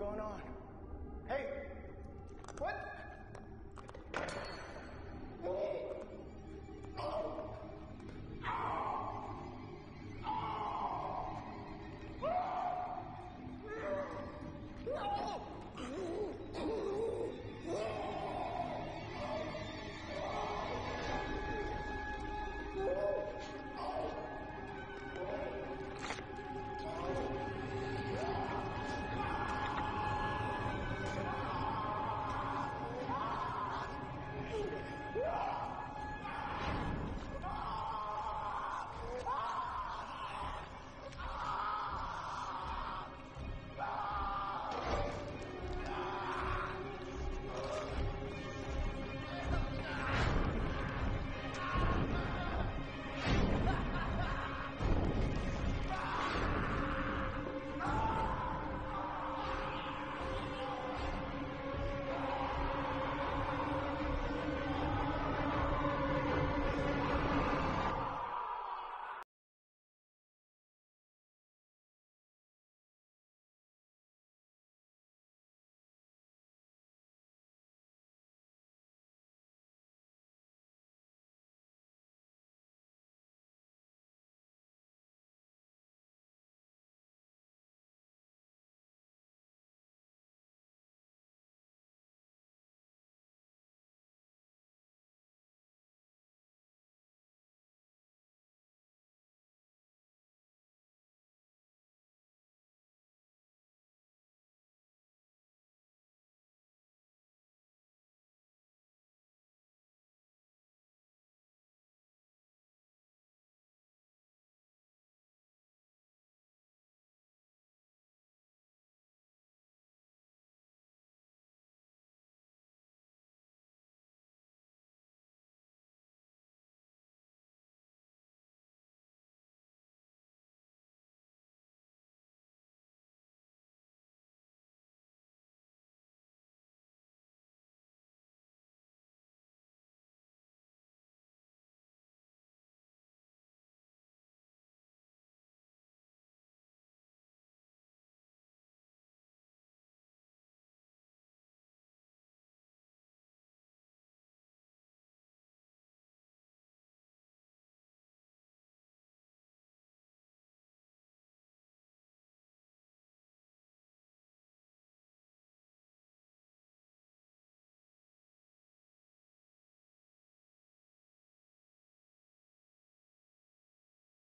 going on? Hey, what?